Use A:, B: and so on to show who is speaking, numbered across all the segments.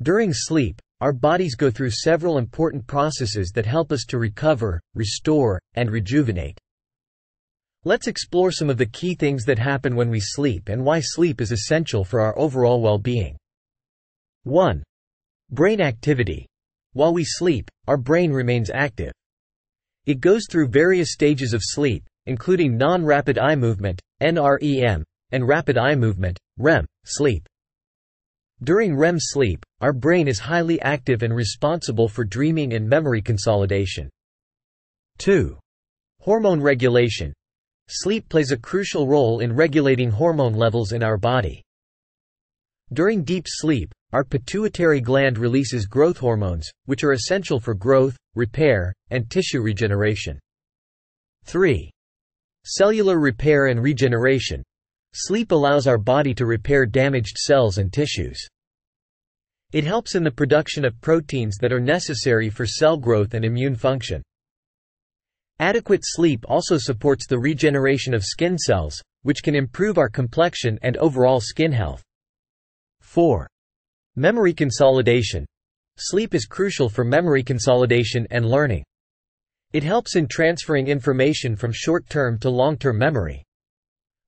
A: During sleep, our bodies go through several important processes that help us to recover, restore, and rejuvenate. Let's explore some of the key things that happen when we sleep and why sleep is essential for our overall well-being. 1. Brain activity. While we sleep, our brain remains active. It goes through various stages of sleep, including non-rapid eye movement, NREM, and rapid eye movement, REM, sleep. During REM sleep, our brain is highly active and responsible for dreaming and memory consolidation. 2. Hormone regulation. Sleep plays a crucial role in regulating hormone levels in our body. During deep sleep, our pituitary gland releases growth hormones, which are essential for growth, repair, and tissue regeneration. 3. Cellular repair and regeneration. Sleep allows our body to repair damaged cells and tissues. It helps in the production of proteins that are necessary for cell growth and immune function. Adequate sleep also supports the regeneration of skin cells, which can improve our complexion and overall skin health. 4. Memory consolidation. Sleep is crucial for memory consolidation and learning. It helps in transferring information from short-term to long-term memory.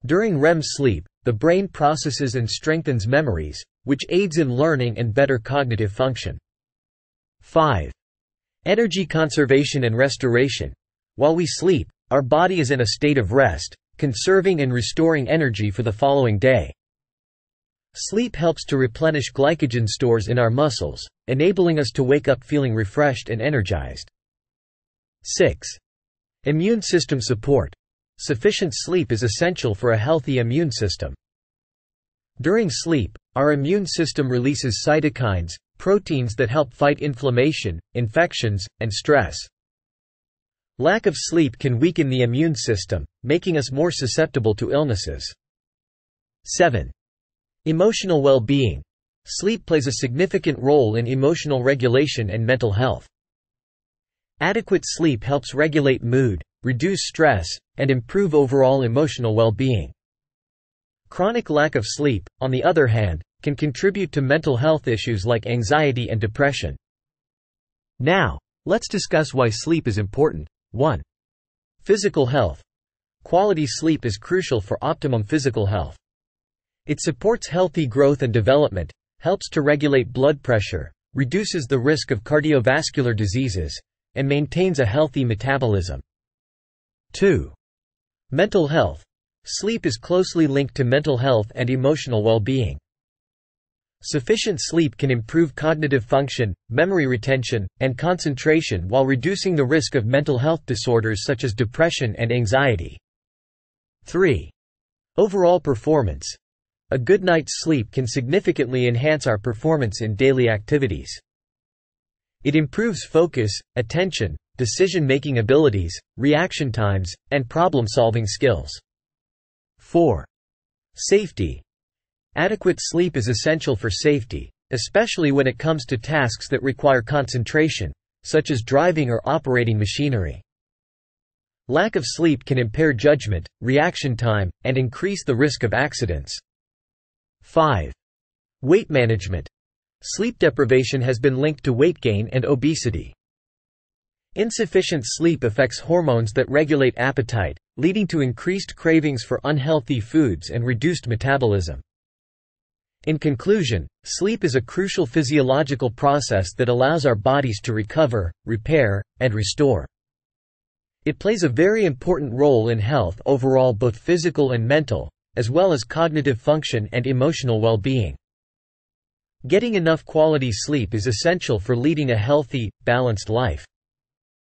A: During REM sleep, the brain processes and strengthens memories, which aids in learning and better cognitive function. 5. Energy conservation and restoration. While we sleep, our body is in a state of rest, conserving and restoring energy for the following day. Sleep helps to replenish glycogen stores in our muscles, enabling us to wake up feeling refreshed and energized. 6. Immune system support. Sufficient sleep is essential for a healthy immune system. During sleep, our immune system releases cytokines, proteins that help fight inflammation, infections, and stress. Lack of sleep can weaken the immune system, making us more susceptible to illnesses. 7. Emotional well-being. Sleep plays a significant role in emotional regulation and mental health. Adequate sleep helps regulate mood, reduce stress, and improve overall emotional well-being. Chronic lack of sleep, on the other hand, can contribute to mental health issues like anxiety and depression. Now, let's discuss why sleep is important. 1. Physical health. Quality sleep is crucial for optimum physical health. It supports healthy growth and development, helps to regulate blood pressure, reduces the risk of cardiovascular diseases, and maintains a healthy metabolism. 2. Mental health. Sleep is closely linked to mental health and emotional well-being. Sufficient sleep can improve cognitive function, memory retention, and concentration while reducing the risk of mental health disorders such as depression and anxiety. 3. Overall performance. A good night's sleep can significantly enhance our performance in daily activities. It improves focus, attention, decision-making abilities, reaction times, and problem-solving skills. 4. Safety. Adequate sleep is essential for safety, especially when it comes to tasks that require concentration, such as driving or operating machinery. Lack of sleep can impair judgment, reaction time, and increase the risk of accidents. 5. Weight management. Sleep deprivation has been linked to weight gain and obesity. Insufficient sleep affects hormones that regulate appetite, leading to increased cravings for unhealthy foods and reduced metabolism. In conclusion, sleep is a crucial physiological process that allows our bodies to recover, repair, and restore. It plays a very important role in health overall both physical and mental, as well as cognitive function and emotional well-being. Getting enough quality sleep is essential for leading a healthy, balanced life.